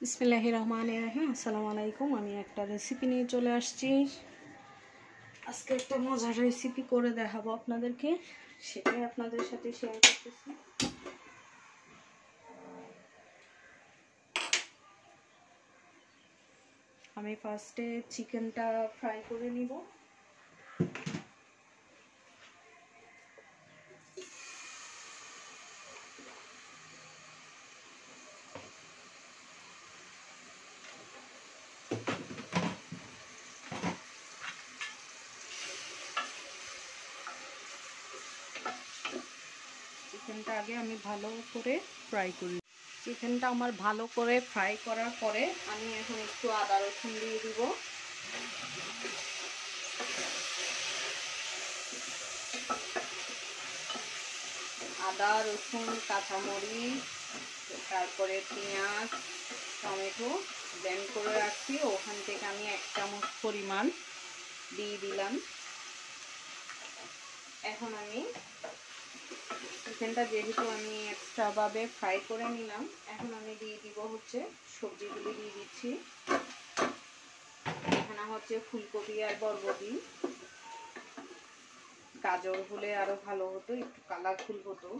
বিসমিল্লাহ রহমান রাহিম। আসসালামু আলাইকুম। আমি একটা রেসিপি নিয়ে চলে আসছি। আজকে একটা মজার রেসিপি করে দেখাবো আপনাদেরকে। সেটাই আপনাদের সাথে শেয়ার করতেছি। আমি ফার্স্টে চিকেনটা ফ্রাই করে নিব। চিকেনটা আগে আমি ভালো করে ফ্রাই করি। চিকেনটা আমার ভালো করে ফ্রাই করার পরে আমি এখন একটু আদা রসুন দিয়ে দিব। আদা, রসুন, কাঁচামরিচ, তারপরে পেঁয়াজ, টমেটো ব্লেন্ড করে রাখছি। ওখান থেকে আমি এক চামচ পরিমাণ দিয়ে দিলাম। এখন আমি চিকেনটা যেহেতু আমি এক্সট্রাভাবে ফ্রাই করে নিলাম, এখন আমি দিয়ে দিব হচ্ছে সবজিগুলি দিয়ে দিচ্ছি। এখানে হচ্ছে ফুলকপি আর বরবটি। গাজর হলে আরও ভালো হতো, একটু কালারফুল হতো।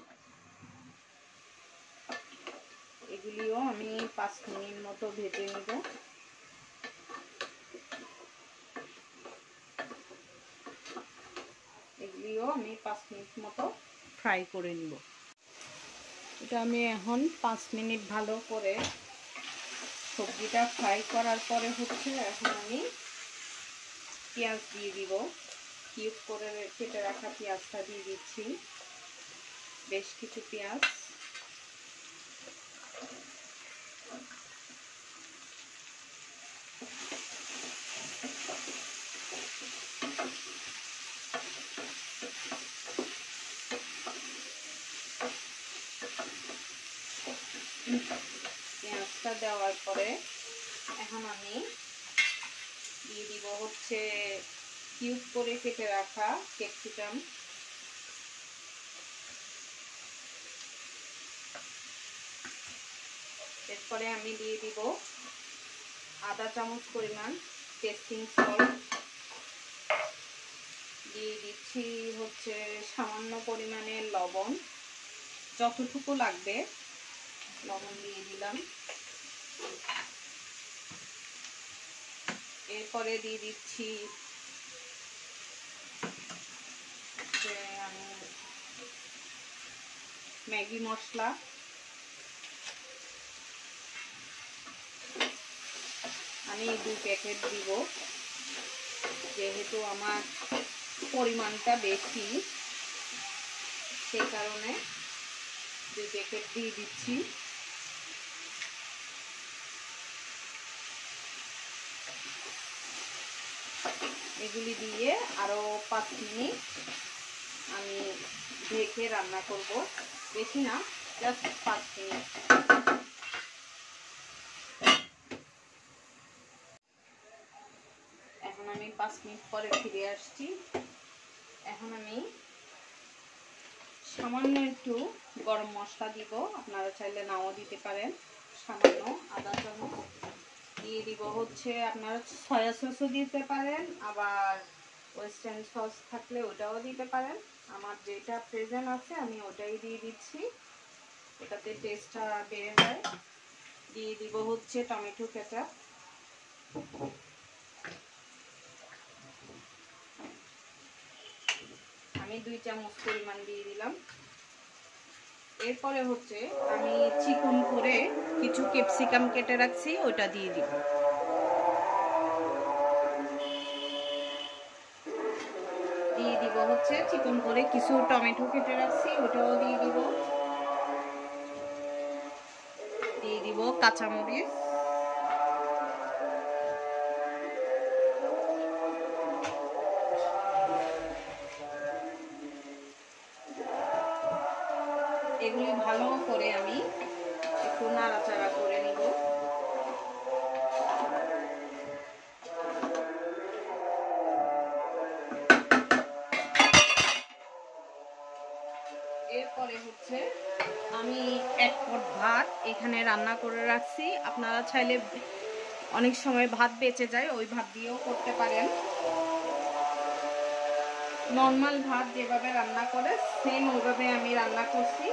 এগুলিও আমি পাঁচ মিনিট মতো ভেজে নেব। এগুলিও আমি পাঁচ মিনিট মতো ফ্রাই করে নিব। এটা আমি এখন পাঁচ মিনিট ভালো করে সবজিটা ফ্রাই করার পরে হচ্ছে এখন আমি পেঁয়াজ দিয়ে দিব। কিউব করে কেটে রাখা পেঁয়াজটা দিয়ে দিচ্ছি। বেশ কিছু পেঁয়াজ। পেঁয়াজটা দেওয়ার পরে এখন আমি দিয়ে দিব হচ্ছে কিউব করে কেটে রাখা ক্যাপসিকাম। এরপরে আমি দিয়ে দিব আধা চামচ পরিমাণ টেস্টিং সল্ট দিয়ে দিচ্ছি হচ্ছে সামান্য পরিমাণে লবণ, যতটুকু লাগবে লবণ দিয়ে দিলাম। এরপরে দিয়ে দিচ্ছি আমি ম্যাগি মশলা। আমি দু প্যাকেট দিব, যেহেতু আমার পরিমাণটা বেশি, সেই কারণে দুই প্যাকেট দিয়ে দিচ্ছি। এগুলি দিয়ে আরও পাঁচ মিনিট আমি ঢেকে রান্না করব। বেশি না জাস্ট পাঁচ মিনিট। এখন আমি পাঁচ মিনিট পরে ফিরে আসছি। এখন আমি সামান্য একটু গরম মশলা দিব। আপনারা চাইলে নাও দিতে পারেন। সামান্য আদা চামচ দিয়ে দিব। হচ্ছে আপনারা সয়া সসও দিতে পারেন, আবার ওয়েস্টার্ন সস থাকলে ওটাও দিতে পারেন। আমার যেটা প্রেজেন্ট আছে, আমি ওটাই দিয়ে দিচ্ছি। ওটাতে টেস্টটা বেড়ে যায়। দিয়ে দিব হচ্ছে টমেটো কেচাপ আমি দুই চামচ পরিমাণ দিয়ে দিলাম। এরপরে হচ্ছে আমি চিকন করে কিছু ক্যাপসিকাম কেটে রাখছি, ওটা দিয়ে দিব। দিয়ে দিব হচ্ছে চিকন করে কিছু টমেটো কেটে রাখছি, ওটাও দিয়ে দিব। দিয়ে দিব কাঁচামরিচ। এগুলি ভালো করে আমি একটু নাড়াচাড়া করে নিব। এরপরে হচ্ছে আমি এক পট ভাত এখানে রান্না করে রাখছি। আপনারা চাইলে অনেক সময় ভাত বেঁচে যায়, ওই ভাত দিয়েও করতে পারেন। নর্মাল ভাত যেভাবে রান্না করে সেম ওইভাবে আমি রান্না করছি।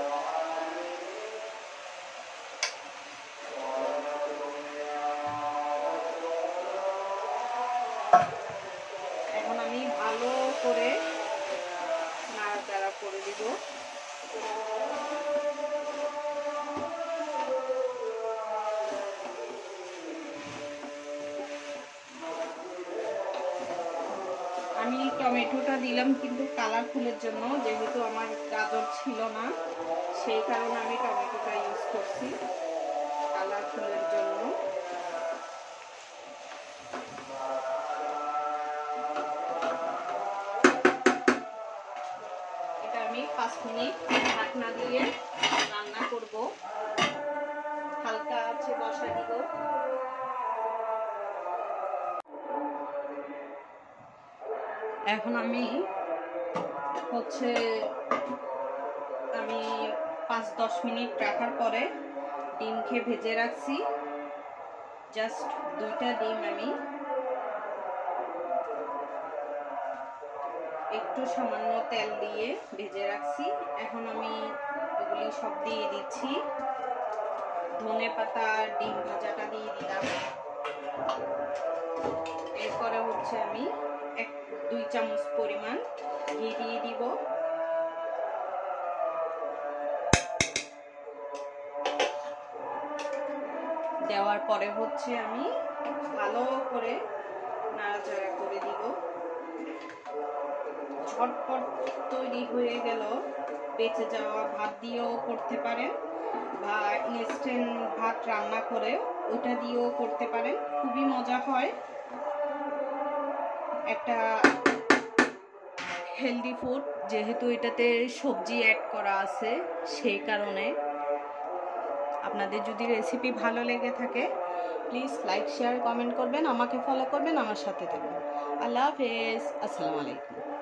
এখন আমি ভালো করে নাড়াচাড়া করে দিব আমি টমেটোটা দিলাম কিন্তু কালারফুলের জন্য, যেহেতু আমার গাজর ছিল না, সেই কারণে আমি টমেটোটা ইউজ করছি কালারফুলের জন্য। এটা আমি পাঁচ মিনিট ঢাকনা দিয়ে রান্না করব। হালকা আছে বসা দিব এখন আমি হচ্ছে আমি পাঁচ দশ মিনিট রাখার পরে ডিমকে ভেজে রাখছি। জাস্ট দুইটা ডিম আমি একটু সামান্য তেল দিয়ে ভেজে রাখছি। এখন আমি এগুলি সব দিয়ে দিচ্ছি। ধনে পাতা, ডিম ভাজাটা দিয়ে দিলাম। এরপরে হচ্ছে আমি দুই চামচ পরিমাণ ঘি দিয়ে দিব। দেওয়ার পরে হচ্ছে আমি ভালো করে নাড়াচাড়া করে দিব। ঝটপট তৈরি হয়ে গেল। বেঁচে যাওয়া ভাত দিয়েও করতে পারেন বা ইনস্ট্যান্ট ভাত রান্না করে ওটা দিয়েও করতে পারেন। খুবই মজা হয়। একটা হেলদি ফুড যেহেতু এটাতে সবজি অ্যাড করা আছে, সেই কারণে। আপনাদের যদি রেসিপি ভালো লেগে থাকে প্লিজ লাইক শেয়ার কমেন্ট করবেন, আমাকে ফলো করবেন, আমার সাথে থাকবেন। আল্লাহ হাফেজ, আসসালামু আলাইকুম।